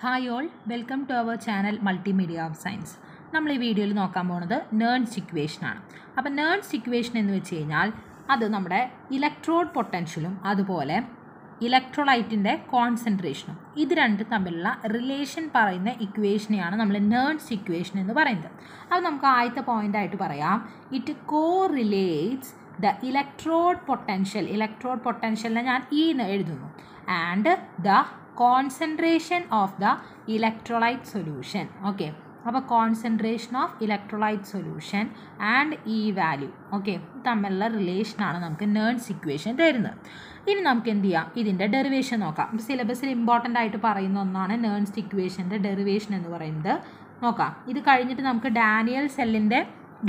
Hi all welcome to our channel multimedia of science നമ്മൾ ഈ വീഡിയോയിൽ നോക്കാൻ പോകുന്നത് നേൺസ് ഇക്വേഷനാണ് അപ്പോൾ നേൺസ് ഇക്വേഷൻ എന്ന് വെച്ച് കഴിഞ്ഞാൽ അത് നമ്മുടെ ഇലക്ട്രോഡ് പൊട്ടൻഷ്യലും അതുപോലെ ഇലക്ട്രോലൈറ്റിന്റെ കോൺസെൻട്രേഷനും ഇത് രണ്ടും തമ്മിലുള്ള റിലേഷൻ പറയുന്ന ഇക്വേഷനെയാണ് നമ്മൾ നേൺസ് ഇക്വേഷൻ എന്ന് പറയുന്നത്. അത് നമുക്ക് ആദ്യത്തെ പോയിന്റായിട്ട് പറയാം. It correlates the electrode potential electrode പൊട്ടൻഷ്യലിനെ ഞാൻ ഈ എന്ന് എഴുതുന്നു. And the concentration of the electrolyte solution okay അപ്പോൾ concentration of electrolyte solution and E value okay തമ്മിലുള്ള റിലേഷനാണ് നമുക്ക് നേൺസ് ഇക്വേഷൻ തരുന്നത്. ഇനി നമുക്ക് എന്ത് ചെയ്യാം? ഇതിന്റെ ഡെറിവേഷൻ നോക്കാം. സിലബസിൽ ഇമ്പോർട്ടന്റ് ആയിട്ട് പറയുന്ന ഒന്നാണ് നേൺസ് ഇക്വേഷന്റെ ഡെറിവേഷൻ എന്ന് പറയുന്നത്. നോക്കാം. ഇത് കഴിഞ്ഞിട്ട് നമുക്ക് ഡാനിയൽ സെല്ലിന്റെ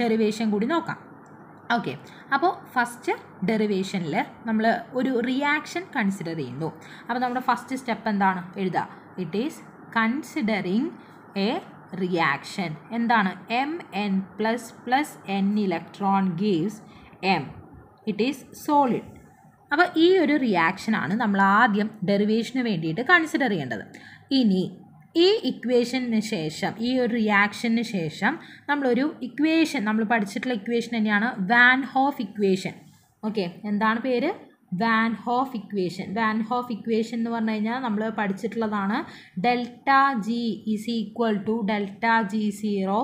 ഡെറിവേഷൻ കൂടി നോക്കാം. ഓക്കെ അപ്പോൾ ഫസ്റ്റ് ഡെറിവേഷനിൽ നമ്മൾ ഒരു റിയാക്ഷൻ കൺസിഡർ ചെയ്യുന്നു. അപ്പോൾ നമ്മുടെ ഫസ്റ്റ് സ്റ്റെപ്പ് എന്താണ്? എഴുതുക it is considering a reaction എന്താണ്? M N plus plus N electron gives M it is solid അപ്പോൾ ഈ ഒരു റിയാക്ഷനാണ് നമ്മൾ ആദ്യം ഡെറിവേഷന് വേണ്ടിയിട്ട് കൺസിഡർ ചെയ്യേണ്ടത്. ഇനി ഈ ഇക്വേഷന് ശേഷം ഈ ഒരു റിയാക്ഷന് ശേഷം നമ്മളൊരു ഇക്വേഷൻ നമ്മൾ പഠിച്ചിട്ടുള്ള ഇക്വേഷൻ തന്നെയാണ് വാൻ ഹോഫ് ഇക്വേഷൻ ഓക്കെ എന്താണ് പേര്? Van Hoff equation van Hoff equation എന്ന് പറഞ്ഞു കഴിഞ്ഞാൽ നമ്മൾ പഠിച്ചിട്ടുള്ളതാണ് delta G is equal to delta G zero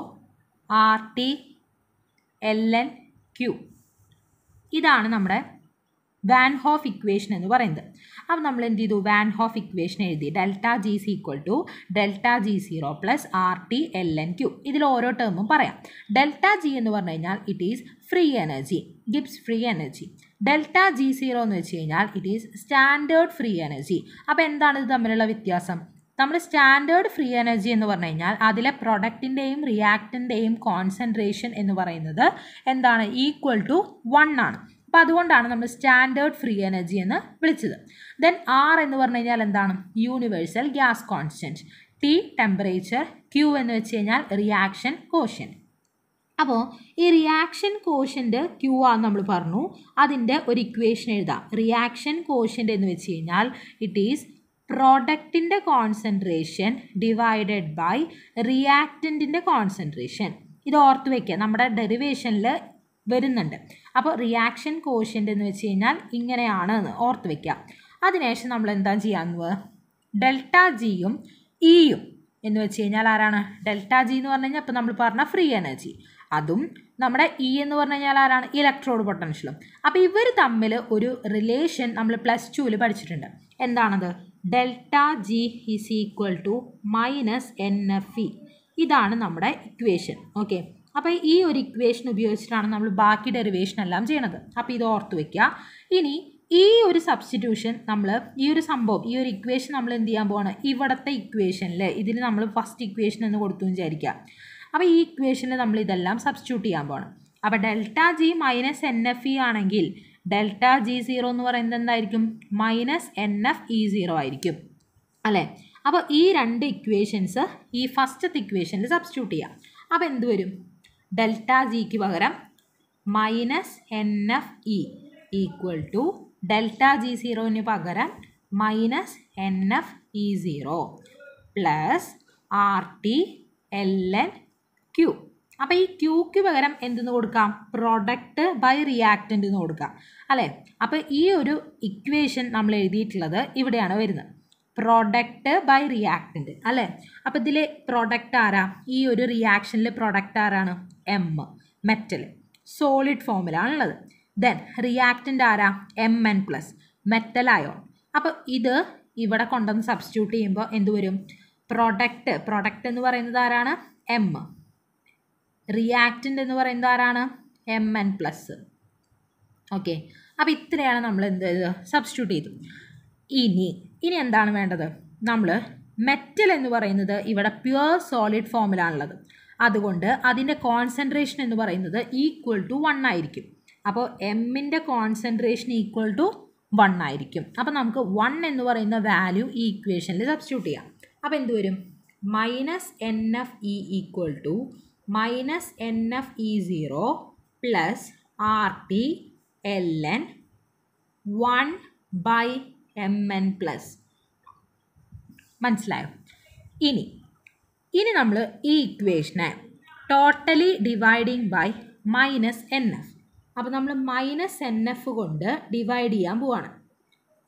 R T L N Q ഇതാണ് നമ്മുടെ വാൻ ഹോഫ് ഇക്വേഷൻ എന്ന് പറയുന്നത്. അപ്പോൾ നമ്മൾ എന്ത് ചെയ്തു? വാൻ ഹോഫ് ഇക്വേഷൻ എഴുതി. Delta G C equal to delta G zero plus R T L N Q ഇതിൽ ഓരോ ടേമും പറയാം. ഡെൽറ്റ ജി എന്ന് പറഞ്ഞു കഴിഞ്ഞാൽ it is free energy Gibbs free energy delta G zero എന്ന് വെച്ച് കഴിഞ്ഞാൽ it is standard free energy അപ്പോൾ എന്താണ് ഇത് തമ്മിലുള്ള വ്യത്യാസം? നമ്മൾ സ്റ്റാൻഡേർഡ് ഫ്രീ എനർജി എന്ന് പറഞ്ഞു കഴിഞ്ഞാൽ അതിലെ പ്രൊഡക്റ്റിന്റെയും റിയാക്റ്റിന്റെയും കോൺസെൻട്രേഷൻ എന്ന് പറയുന്നത് എന്താണ്? ഈക്വൽ ടു വൺ ആണ്. അപ്പോൾ അതുകൊണ്ടാണ് നമ്മൾ സ്റ്റാൻഡേർഡ് ഫ്രീ എനർജി എന്ന് വിളിച്ചത്. ദെൻ ആർ എന്ന് പറഞ്ഞു കഴിഞ്ഞാൽ എന്താണ്? Universal gas constant T temperature Q എന്ന് വെച്ച് കഴിഞ്ഞാൽ റിയാക്ഷൻ കോഷൻ അപ്പോൾ ഈ റിയാക്ഷൻ കോഷ്യന്റ് ക്യൂ ആണെന്ന് നമ്മൾ പറഞ്ഞു. അതിന്റെ ഒരു ഇക്വേഷൻ എഴുതാം. റിയാക്ഷൻ കോഷ്യന്റ് എന്ന് വെച്ച് കഴിഞ്ഞാൽ ഇറ്റ് ഈസ് പ്രോഡക്റ്റിന്റെ കോൺസെൻട്രേഷൻ ഡിവൈഡഡ് ബൈ റിയാക്റ്റന്റിന്റെ കോൺസെൻട്രേഷൻ ഇത് ഓർത്ത് വയ്ക്കുക നമ്മുടെ ഡെറിവേഷനിൽ വരുന്നുണ്ട്. അപ്പോൾ റിയാക്ഷൻ കോഷ്യന്റ് എന്ന് വെച്ച് കഴിഞ്ഞാൽ ഇങ്ങനെയാണ് എന്ന് ഓർത്ത് വയ്ക്കുക അതിനുശേഷം നമ്മൾ എന്താ ചെയ്യാമെന്ന് ഡെൽറ്റ ജിയും ഇയും എന്ന് വെച്ച് കഴിഞ്ഞാൽ ആരാണ്? ഡെൽറ്റ ജി എന്ന് പറഞ്ഞു കഴിഞ്ഞാൽ ഇപ്പോൾ നമ്മൾ പറഞ്ഞ ഫ്രീ എനർജി അതും നമ്മുടെ ഇ എന്ന് പറഞ്ഞു കഴിഞ്ഞാൽ ആരാണ്? ഇലക്ട്രോഡ് പൊട്ടൻഷ്യലും അപ്പോൾ ഇവർ തമ്മിൽ ഒരു റിലേഷൻ നമ്മൾ പ്ലസ് ടുവിൽ പഠിച്ചിട്ടുണ്ട്. എന്താണത്? Delta G is equal to minus N F E ഇതാണ് നമ്മുടെ ഇക്വേഷൻ ഓക്കെ അപ്പോൾ ഈ ഒരു ഇക്വേഷൻ ഉപയോഗിച്ചിട്ടാണ് നമ്മൾ ബാക്കി ഡെറിവേഷൻ എല്ലാം ചെയ്യണത്. അപ്പോൾ ഇത് ഓർത്ത് വയ്ക്കുക ഇനി ഈ ഒരു സബ്സ്റ്റിറ്റ്യൂഷൻ നമ്മൾ ഈ ഒരു സംഭവം ഈ ഒരു ഇക്വേഷൻ നമ്മൾ എന്ത് ചെയ്യാൻ പോവാണ്? ഇവിടുത്തെ ഇക്വേഷനിൽ ഇതിന് നമ്മൾ ഫസ്റ്റ് ഇക്വേഷൻ എന്ന് കൊടുത്തു വിചാരിക്കുക അപ്പോൾ ഈ ഇക്വേഷനിൽ നമ്മൾ ഇതെല്ലാം സബ്സ്റ്റിറ്റ്യൂട്ട് ചെയ്യാൻ പോകണം അപ്പോൾ delta G minus N F E ആണെങ്കിൽ ഡെൽറ്റ ജി സീറോ എന്ന് പറയുന്നത് എന്തായിരിക്കും? Minus N F E zero ആയിരിക്കും. അല്ലേ? അപ്പോൾ ഈ രണ്ട് ഇക്വേഷൻസ് ഈ ഫസ്റ്റത്തെ ഇക്വേഷനിൽ സബ്സ്റ്റിറ്റ്യൂട്ട് ചെയ്യാം. അപ്പോൾ എന്ത് വരും? ഡെൽറ്റ ജിക്ക് പകരം minus N F E equal to delta G സീറോന് പകരം minus N F E zero plus R T L N Q. അപ്പോൾ ഈ ക്യൂക്ക് പകരം എന്തെന്ന് കൊടുക്കാം? പ്രൊഡക്റ്റ് ബൈ റിയാക്റ്റന്റ് എന്ന് കൊടുക്കാം. അല്ലേ? അപ്പോൾ ഈ ഒരു ഇക്വേഷൻ നമ്മൾ എഴുതിയിട്ടുള്ളത് ഇവിടെയാണ് വരുന്നത്. പ്രൊഡക്റ്റ് ബൈ റിയാക്റ്റന്റ് അല്ലേ? അപ്പോൾ ഇതിൽ പ്രൊഡക്റ്റ് ആരാ? ഈ ഒരു റിയാക്ഷനിൽ പ്രൊഡക്റ്റ് ആരാണ്? എം മെറ്റൽ സോളിഡ് ഫോമിലാണുള്ളത് ദെൻ റിയാക്റ്റന്റ് ആരാ? M N plus metal ion അപ്പോൾ ഇത് ഇവിടെ കൊണ്ടുവന്ന് സബ്സ്റ്റിറ്റ്യൂട്ട് ചെയ്യുമ്പോൾ എന്ത് വരും? പ്രൊഡക്റ്റ് പ്രൊഡക്റ്റ് എന്ന് പറയുന്നത് ആരാണ്? എം റിയാക്റ്റന്റ് എന്ന് പറയുന്നത് ആരാണ്? എം എൻ പ്ലസ് ഓക്കെ അപ്പോൾ ഇത്രയാണ് നമ്മൾ എന്ത് സബ്സ്റ്റിറ്റ്യൂട്ട് ചെയ്തു. ഇനി ഇനി എന്താണ് വേണ്ടത്? നമ്മൾ മെറ്റൽ എന്ന് പറയുന്നത് ഇവിടെ പ്യുവർ സോളിഡ് ഫോമിലാണുള്ളത് അതുകൊണ്ട് അതിന്റെ കോൺസെൻട്രേഷൻ എന്ന് പറയുന്നത് ഈക്വൽ ടു വൺ ആയിരിക്കും. അപ്പോൾ എമ്മിന്റെ കോൺസെൻട്രേഷൻ ഈക്വൽ ടു വൺ ആയിരിക്കും. അപ്പോൾ നമുക്ക് വൺ എന്ന് പറയുന്ന വാല്യൂ ഈ ഇക്വേഷനിൽ സബ്സ്റ്റിറ്റ്യൂട്ട് ചെയ്യാം. അപ്പോൾ എന്ത് വരും? Minus N F E equal to minus N F E zero plus R T L N one by M N plus മനസ്സിലായോ? ഇനി ഇനി നമ്മൾ ഈ ഇക്വേഷനെ totally dividing by minus N F അപ്പോൾ നമ്മൾ മൈനസ് എൻ എഫ് കൊണ്ട് ഡിവൈഡ് ചെയ്യാൻ പോവാണ്.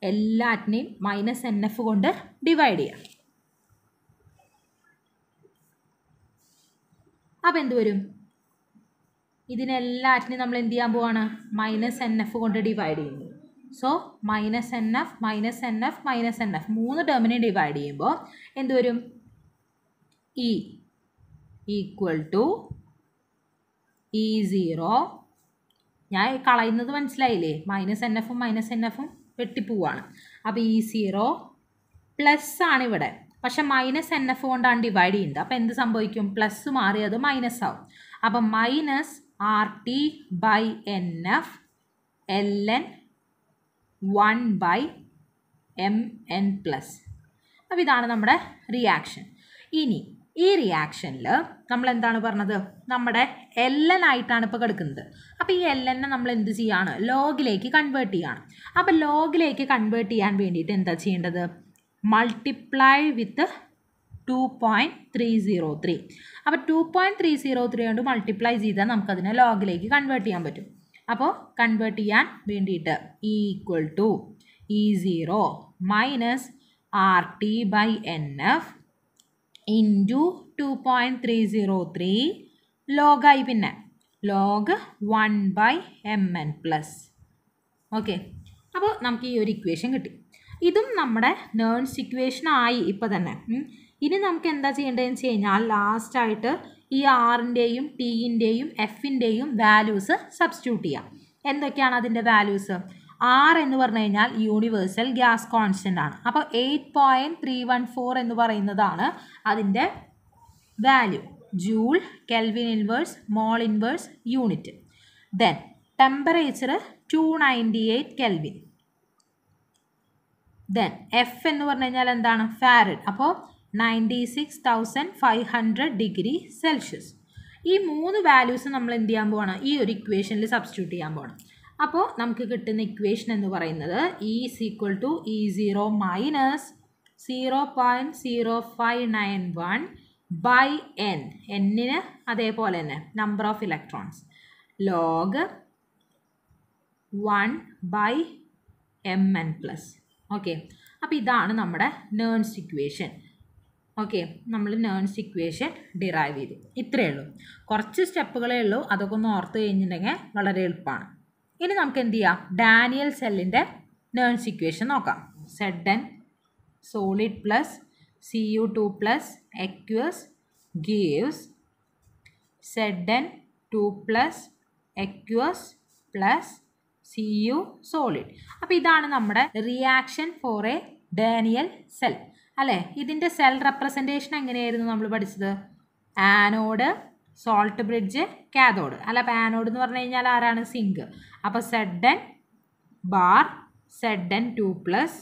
എല്ലാറ്റിനെയും മൈനസ് എൻ എഫ് കൊണ്ട് ഡിവൈഡ് ചെയ്യാം. അപ്പോൾ എന്ത് വരും? ഇതിനെല്ലാറ്റിനെയും നമ്മൾ എന്ത് ചെയ്യാൻ പോവാണ്? മൈനസ് എൻ എഫ് കൊണ്ട് ഡിവൈഡ് ചെയ്യുന്നു. So minus N F minus N F minus N F മൂന്ന് ടേമിനെ ഡിവൈഡ് ചെയ്യുമ്പോൾ എന്ത് വരും? E equal to E zero ഞാൻ കളയുന്നത് മനസ്സിലായില്ലേ? മൈനസ് എൻ എഫും മൈനസ് എൻ എഫും വെട്ടിപ്പോവാണ്. അപ്പോൾ ഇ സീറോ പ്ലസ് ആണ് ഇവിടെ. പക്ഷെ മൈനസ് എൻ എഫ് കൊണ്ടാണ് ഡിവൈഡ് ചെയ്യുന്നത്. അപ്പോൾ എന്ത് സംഭവിക്കും? പ്ലസ് മാറി അത് മൈനസ് ആവും. അപ്പം minus R T by N F L N one by M N plus. അപ്പോൾ ഇതാണ് നമ്മുടെ റിയാക്ഷൻ ഇനി ഈ റിയാക്ഷനിൽ നമ്മൾ എന്താണ് പറഞ്ഞത്? നമ്മുടെ എൽ എൻ ആയിട്ടാണ് ഇപ്പോൾ കിടക്കുന്നത്. അപ്പോൾ ഈ എൽ എന്നെ നമ്മൾ എന്ത് ചെയ്യാണ്? ലോഗിലേക്ക് കൺവേർട്ട് ചെയ്യാണ്. അപ്പോൾ ലോഗിലേക്ക് കൺവേർട്ട് ചെയ്യാൻ വേണ്ടിയിട്ട് എന്താ ചെയ്യേണ്ടത്? Multiply with two point three zero three അപ്പോൾ two point three zero three കൊണ്ട് മൾട്ടിപ്ലൈ ചെയ്താൽ നമുക്കതിനെ ലോഗിലേക്ക് കൺവേർട്ട് ചെയ്യാൻ പറ്റും. അപ്പോൾ കൺവേർട്ട് ചെയ്യാൻ വേണ്ടിയിട്ട് equal to E zero minus R T by N F into two point three zero three ലോഗായി പിന്നെ. Log one by M N plus okay അപ്പോൾ നമുക്ക് ഈ ഒരു ഇക്വേഷൻ കിട്ടി. ഇതും നമ്മുടെ നേൺസ് ഇക്വേഷൻ ആയി ഇപ്പോൾ തന്നെ. ഇനി നമുക്ക് എന്താ ചെയ്യേണ്ടതെന്ന് വെച്ച് കഴിഞ്ഞാൽ ലാസ്റ്റായിട്ട് ഈ ആറിന്റെയും ടീയിന്റെയും എഫിന്റെയും വാല്യൂസ് സബ്സ്റ്റിറ്റ്യൂട്ട് ചെയ്യാം. എന്തൊക്കെയാണ് അതിന്റെ വാല്യൂസ് ആർ എന്ന് പറഞ്ഞു കഴിഞ്ഞാൽ യൂണിവേഴ്സൽ ഗ്യാസ് കോൺസ്റ്റന്റ് ആണ്. അപ്പോൾ eight point three one four എന്ന് പറയുന്നതാണ് അതിന്റെ value joule kelvin inverse mole inverse unit then temperature two ninety eight kelvin then F എന്ന് പറഞ്ഞു കഴിഞ്ഞാൽ എന്താണ്? ഫാരഡ് അപ്പോൾ ninety six thousand five hundred degree Celsius ഈ മൂന്ന് വാല്യൂസ് നമ്മൾ എന്ത് ചെയ്യാൻ പോവാണ്? ഈ ഒരു ഇക്വേഷനിൽ സബ്സ്റ്റിറ്റ്യൂട്ട് ചെയ്യാൻ പോകണം അപ്പോൾ നമുക്ക് കിട്ടുന്ന ഇക്വേഷൻ എന്ന് പറയുന്നത് E equal to E zero minus zero point zero five nine one by N എന്നിന് അതേപോലെ തന്നെ number of electrons log one by M N plus okay അപ്പോൾ ഇതാണ് നമ്മുടെ നേൺസ് ഇക്വേഷൻ ഓക്കെ നമ്മൾ നേൺസ് ഇക്വേഷൻ ഡിറൈവ് ചെയ്തു. ഇത്രയേ ഉള്ളൂ. കുറച്ച് സ്റ്റെപ്പുകളേ ഉള്ളൂ. അതൊക്കെ ഒന്ന് ഓർത്ത് കഴിഞ്ഞിട്ടുണ്ടെങ്കിൽ വളരെ എളുപ്പമാണ്. ഇനി നമുക്ക് എന്ത് ചെയ്യാം? ഡാനിയൽ സെല്ലിന്റെ നേൺസ് ഇക്വേഷൻ നോക്കാം. Z solid plus C U two plus aqueous gives Z two plus aqueous plus C U solid അപ്പോൾ ഇതാണ് നമ്മുടെ reaction for a Daniell cell അല്ലേ? ഇതിന്റെ സെൽ റെപ്രസെന്റേഷൻ എങ്ങനെയായിരുന്നു നമ്മൾ പഠിച്ചത്? ആനോഡ് സോൾട്ട് ബ്രിഡ്ജ് കാതോഡ് അല്ല അപ്പോൾ ആനോഡ് എന്ന് പറഞ്ഞു കഴിഞ്ഞാൽ ആരാണ്? സിങ്ക് അപ്പോൾ Z N bar Z N two plus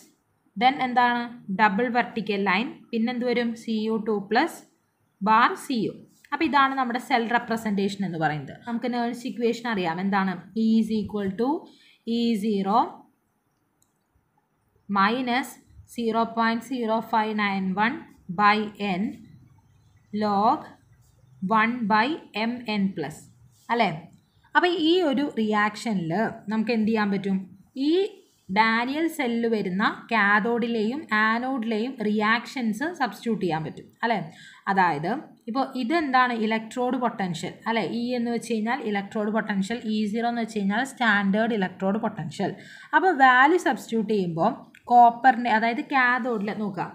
then എന്താണ്? ഡബിൾ വെർട്ടിക്കൽ ലൈൻ പിന്നെന്ത് വരും? C U two plus bar C U അപ്പോൾ ഇതാണ് നമ്മുടെ സെൽ റെപ്രസെന്റേഷൻ എന്ന് പറയുന്നത്. നമുക്ക് നേഴ്സ് ഇക്വേഷൻ അറിയാം. എന്താണ്? E is equal to E zero minus zero point zero five nine one by N log one by M N plus അല്ലേ? അപ്പോൾ ഈ ഒരു റിയാക്ഷനിൽ നമുക്ക് എന്ത് ചെയ്യാൻ പറ്റും? ഈ ഡാനിയൽ സെല്ലിൽ വരുന്ന കാഥോഡിലെയും ആനോഡിലെയും റിയാക്ഷൻസ് സബ്സ്റ്റിറ്റ്യൂട്ട് ചെയ്യാൻ പറ്റും അല്ലേ? അതായത് ഇപ്പോൾ ഇതെന്താണ് ഇലക്ട്രോഡ് പൊട്ടൻഷ്യൽ അല്ലേ? ഇ എന്ന് വെച്ച് കഴിഞ്ഞാൽ ഇലക്ട്രോഡ് പൊട്ടൻഷ്യൽ ഇ സീറോ എന്ന് വെച്ച് കഴിഞ്ഞാൽ സ്റ്റാൻഡേർഡ് ഇലക്ട്രോഡ് പൊട്ടൻഷ്യൽ അപ്പോൾ വാല്യൂ സബ്സ്റ്റിറ്റ്യൂട്ട് ചെയ്യുമ്പോൾ കോപ്പറിന്റെ അതായത് കാതോഡിൽ നോക്കുക.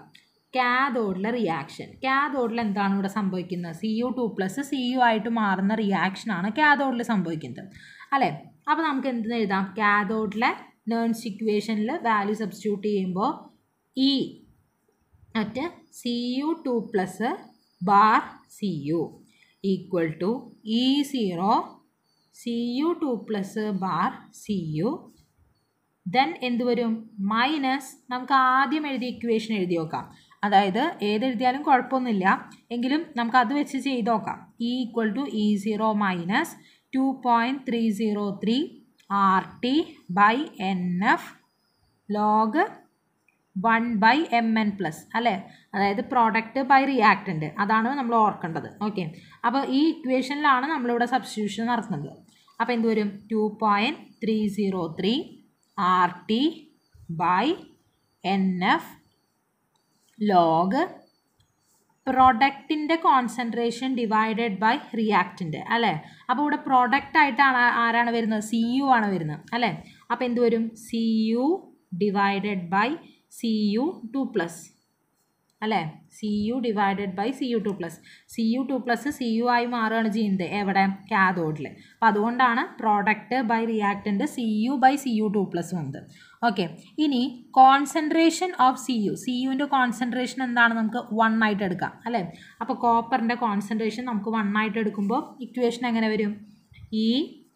കാതോഡിലെ റിയാക്ഷൻ കാതോഡിൽ എന്താണ് ഇവിടെ സംഭവിക്കുന്നത്? C U two plus C U ആയിട്ട് മാറുന്ന റിയാക്ഷനാണ് കാതോഡിൽ സംഭവിക്കുന്നത്. അല്ലേ? അപ്പോൾ നമുക്ക് എന്തെന്ന് എഴുതാം? കാതോഡിലെ നേൺസ് ഇക്വേഷനിൽ വാല്യൂ സബ്സ്റ്റിറ്റ്യൂട്ട് ചെയ്യുമ്പോൾ E at C U two plus bar C U equal to E zero C U two plus bar C U then എന്ത് വരും? മൈനസ് നമുക്ക് ആദ്യം എഴുതിയ ഇക്വേഷൻ എഴുതി നോക്കാം. അതായത് ഏതെഴുതിയാലും കുഴപ്പമൊന്നുമില്ല. എങ്കിലും നമുക്ക് അത് വെച്ച് ചെയ്ത് നോക്കാം. E equal to E zero minus two point three zero three R T by N F log one by M N plus അല്ലേ? അതായത് പ്രോഡക്റ്റ് ബൈ റിയാക്റ്റന്റ് അതാണ് നമ്മൾ ഓർക്കേണ്ടത്. ഓക്കെ അപ്പോൾ ഈ ഇക്വേഷനിലാണ് നമ്മളിവിടെ സബ്സ്റ്റിറ്റ്യൂഷൻ നടത്തുന്നത്. അപ്പോൾ എന്ത് വരും? Two point three zero three R T by N F log പ്രൊഡക്റ്റിന്റെ concentration divided by റിയാക്റ്റിന്റെ അല്ലേ? അപ്പോൾ ഇവിടെ പ്രൊഡക്റ്റ് ആയിട്ടാണ് ആരാണ് വരുന്നത്? സി യു ആണ് വരുന്നത് അല്ലേ? അപ്പോൾ എന്ത് വരും? C U divided by C U two plus അല്ലേ? C U divided by C U two plus C U two plus C U ആയി മാറുകയാണ് ചെയ്യുന്നത്. എവിടെ? കാതോഡിൽ അപ്പം അതുകൊണ്ടാണ് product by reactant C U by C U two plus വന്നത്. Okay ഇനി concentration of C U C യുവിന്റെ concentration എന്താണ്? നമുക്ക് വൺ ആയിട്ട് എടുക്കാം. അല്ലേ? അപ്പോൾ കോപ്പറിന്റെ കോൺസെൻട്രേഷൻ നമുക്ക് വൺ ആയിട്ട് എടുക്കുമ്പോൾ ഇക്വേഷൻ എങ്ങനെ വരും? E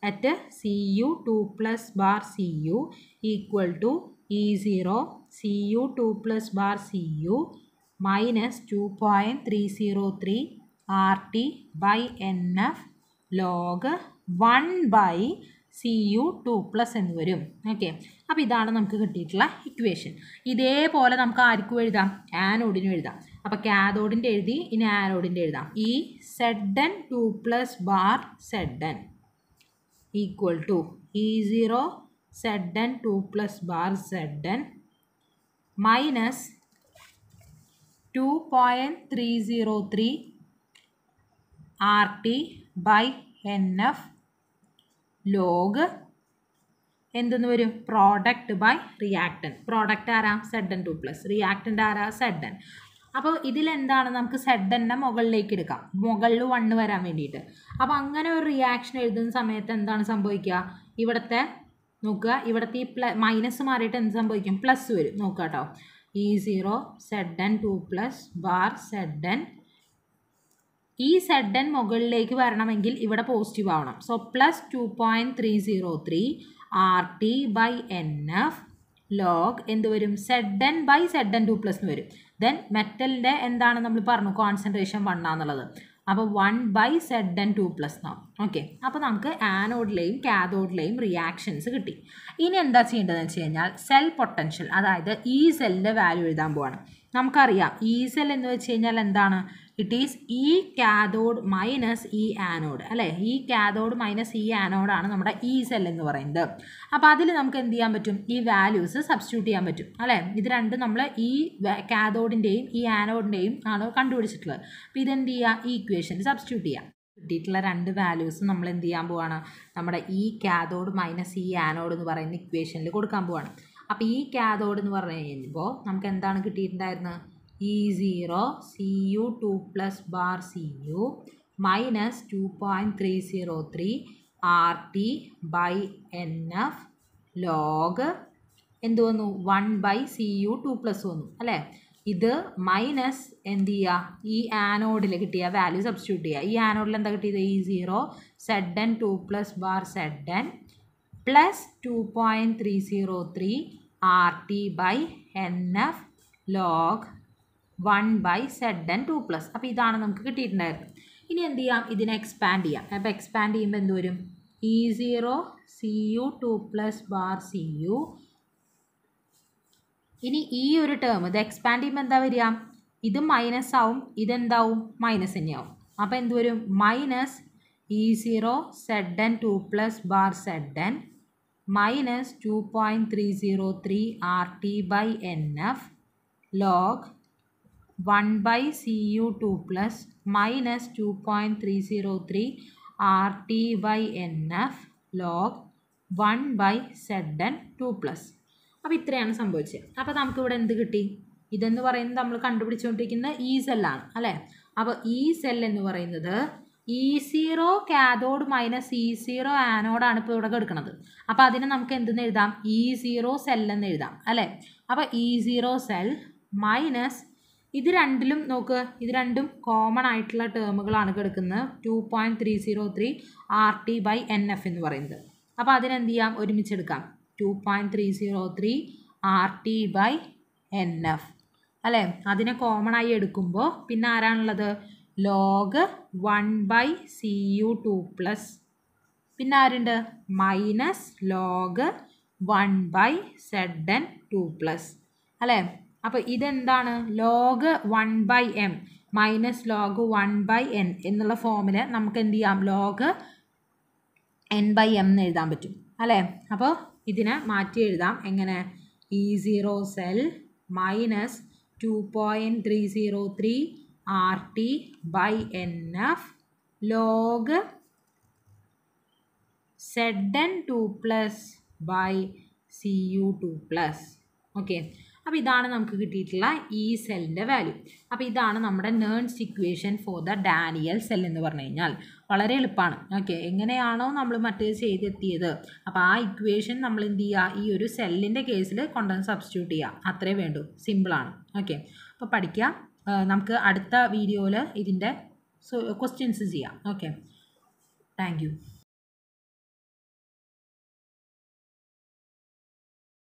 at C U two plus bar C U equal to E zero C U two plus bar C U minus two point three zero three R T by N F log one by C U two plus എന്ന് വരും. Okay അപ്പോൾ ഇതാണ് നമുക്ക് കിട്ടിയിട്ടുള്ള equation ഇതേപോലെ നമുക്ക് ആർക്കും എഴുതാം? ആനോഡിനും എഴുതാം. അപ്പോൾ കാതോഡിന്റെ എഴുതി ഇനി ആനോഡിന്റെ എഴുതാം. E Z N two plus bar Z N equal to E zero Z N two plus bar Z N minus two point three zero three R T by N F log എന്തെന്ന് വരും? Product by reactant product ആരാ? Z N two plus reactant ആരാ? Sedan അപ്പോൾ ഇതിലെന്താണ്? നമുക്ക് സെഡന്റെ മുകളിലേക്ക് എടുക്കാം. മുകളിൽ വണ്ണ് വരാൻ വേണ്ടിയിട്ട്. അപ്പോൾ അങ്ങനെ ഒരു റിയാക്ഷൻ എഴുതുന്ന സമയത്ത് എന്താണ് സംഭവിക്കുക? ഇവിടുത്തെ നോക്കുക. ഇവിടുത്തെ ഈ പ്ല മൈനസ് മാറിയിട്ട് എന്ത് സംഭവിക്കും? പ്ലസ് വരും. നോക്കുക കേട്ടോ E zero Z N two plus bar Z N ഈ സെഡൻ മുകളിലേക്ക് വരണമെങ്കിൽ ഇവിടെ പോസിറ്റീവ് ആവണം. So plus two point three zero three R T by N F log എന്ത് വരും? Z N by Z N two plus എന്ന് വരും. Then മെറ്റലിന്റെ എന്താണ് നമ്മൾ പറഞ്ഞു? കോൺസെൻട്രേഷൻ വണ്ണാന്നുള്ളത് അപ്പോൾ one by Z and two plus എന്നാവും ഓക്കെ അപ്പോൾ നമുക്ക് ആനോഡിലെയും കാതോഡിലെയും റിയാക്ഷൻസ് കിട്ടി. ഇനി എന്താ ചെയ്യേണ്ടതെന്ന് വെച്ച് കഴിഞ്ഞാൽ സെൽ പൊട്ടൻഷ്യൽ അതായത് ഈ സെല്ലിന്റെ വാല്യൂ എഴുതാൻ പോവാണ്. നമുക്കറിയാം. ഈ സെൽ എന്ന് വെച്ച് കഴിഞ്ഞാൽ എന്താണ്? It is E cathode minus E anode അല്ലേ? ഈ കാതോഡ് മൈനസ് ഈ ആനോഡാണ് നമ്മുടെ ഈ സെൽ എന്ന് പറയുന്നത്. അപ്പോൾ അതിൽ നമുക്ക് എന്ത് ചെയ്യാൻ പറ്റും? ഈ വാല്യൂസ് സബ്സ്റ്റിറ്റ്യൂട്ട് ചെയ്യാൻ പറ്റും. അല്ലേ? ഇത് രണ്ടും നമ്മൾ ഈ കാതോഡിന്റെയും ഈ ആനോഡിന്റെയും ആണ് കണ്ടുപിടിച്ചിട്ടുള്ളത്. അപ്പോൾ ഇതെന്ത് ചെയ്യുക ഈ ഇക്വേഷനിൽ സബ്സ്റ്റിറ്റ്യൂട്ട് ചെയ്യാം. കിട്ടിയിട്ടുള്ള രണ്ട് വാല്യൂസ് നമ്മൾ എന്ത് ചെയ്യാൻ പോവാണ്? നമ്മുടെ ഈ കാതോഡ് മൈനസ് ഈ ആനോഡ് എന്ന് പറയുന്ന ഇക്വേഷനിൽ കൊടുക്കാൻ പോവാണ്. അപ്പോൾ ഈ കാതോഡ് എന്ന് പറഞ്ഞു കഴിയുമ്പോൾ നമുക്ക് എന്താണ് കിട്ടിയിട്ടുണ്ടായിരുന്നത് E zero C U two plus bar C U minus two point three zero three R T by N F log എന്ത് വന്നു? One by C U two plus വന്നു. അല്ലേ? ഇത് മൈനസ് എന്ത് ചെയ്യുക ഈ ആനോഡിൽ കിട്ടിയ വാല്യൂ സബ്സ്റ്റിറ്റ്യൂട്ട് ചെയ്യുക ഈ ആനോഡിൽ എന്താ കിട്ടിയത്? E zero Z N two plus bar Z N plus two point three zero three R T by N F log one by Z N two plus അപ്പോൾ ഇതാണ് നമുക്ക് കിട്ടിയിട്ടുണ്ടായിരുന്നത്. ഇനി എന്ത് ചെയ്യാം? ഇതിനെ എക്സ്പാൻഡ് ചെയ്യാം. അപ്പോൾ എക്സ്പാൻഡ് ചെയ്യുമ്പോൾ എന്ത് വരും? E zero C U two plus bar C U ഇനി ഈ ഒരു ടേം ഇത് എക്സ്പാൻഡ് ചെയ്യുമ്പോൾ എന്താ വരിക? ഇത് മൈനസ് ആവും ഇതെന്താവും മൈനസ് തന്നെയാവും അപ്പോൾ എന്ത് വരും? Minus E zero Z N two plus bar Z N minus two point three zero three R T by N F log one by C U two plus minus two point three zero three R T by N F log one by Z N two plus അപ്പോൾ ഇത്രയാണ് സംഭവിച്ചത്. അപ്പോൾ നമുക്ക് ഇവിടെ എന്ത് കിട്ടി? ഇതെന്ന് പറയുന്നത് നമ്മൾ കണ്ടുപിടിച്ചുകൊണ്ടിരിക്കുന്നത് ഈ സെല്ലാണ് അല്ലേ? അപ്പോൾ ഈ സെൽ എന്ന് പറയുന്നത് E zero cathode minus E zero ആനോഡാണ് ഇപ്പോൾ ഇവിടെ എടുക്കുന്നത് അപ്പോൾ അതിനെ നമുക്ക് എന്തെന്ന് എഴുതാം? ഇ സീറോ സെൽ എന്ന് എഴുതാം അല്ലേ? അപ്പോൾ ഇ സീറോ സെൽ മൈനസ് ഇത് രണ്ടിലും നോക്ക് ഇത് രണ്ടും കോമൺ ആയിട്ടുള്ള ടേമുകളാണ് കിടക്കുന്നത് two point three zero three R T by N F എന്ന് പറയുന്നത്. അപ്പോൾ അതിനെന്ത് ചെയ്യാം? ഒരുമിച്ചെടുക്കാം two point three zero three R T by N F അല്ലേ? അതിനെ കോമൺ ആയി എടുക്കുമ്പോൾ പിന്നെ ആരാണുള്ളത്? Log one by C U two plus. പിന്നെ ആരുണ്ട്? Minus log one by Z N two plus. അല്ലേ? അപ്പോൾ ഇതെന്താണ്? Log one by M minus log one by N എന്നുള്ള ഫോമിൽ നമുക്ക് എന്ത് ചെയ്യാം? ലോഗ് എൻ ബൈ എം എന്ന് എഴുതാൻ പറ്റും. അല്ലേ? അപ്പോൾ ഇതിനെ മാറ്റി എഴുതാം. എങ്ങനെ? E zero cell minus two point three zero three R T by N F log Z N two plus by C U two plus. Okay. അപ്പോൾ ഇതാണ് നമുക്ക് കിട്ടിയിട്ടുള്ള ഈ സെല്ലിന്റെ വാല്യൂ അപ്പോൾ ഇതാണ് നമ്മുടെ നേൺസ് equation for the Daniell cell എന്ന് പറഞ്ഞു കഴിഞ്ഞാൽ വളരെ എളുപ്പമാണ് ഓക്കെ. എങ്ങനെയാണോ നമ്മൾ മറ്റേ ചെയ്തെത്തിയത്. അപ്പോൾ ആ ഇക്വേഷൻ നമ്മൾ എന്ത് ചെയ്യുക ഈ ഒരു സെല്ലിന്റെ കേസിൽ കൊണ്ടുവന്ന് സബ്സ്റ്റിറ്റ്യൂട്ട് ചെയ്യുക അത്രേ വേണ്ടൂ. സിമ്പിളാണ് ഓക്കെ. അപ്പോൾ പഠിക്കുക നമുക്ക് അടുത്ത വീഡിയോയിൽ ഇതിന്റെ ക്വസ്റ്റ്യൻസ് ചെയ്യാം. Okay thank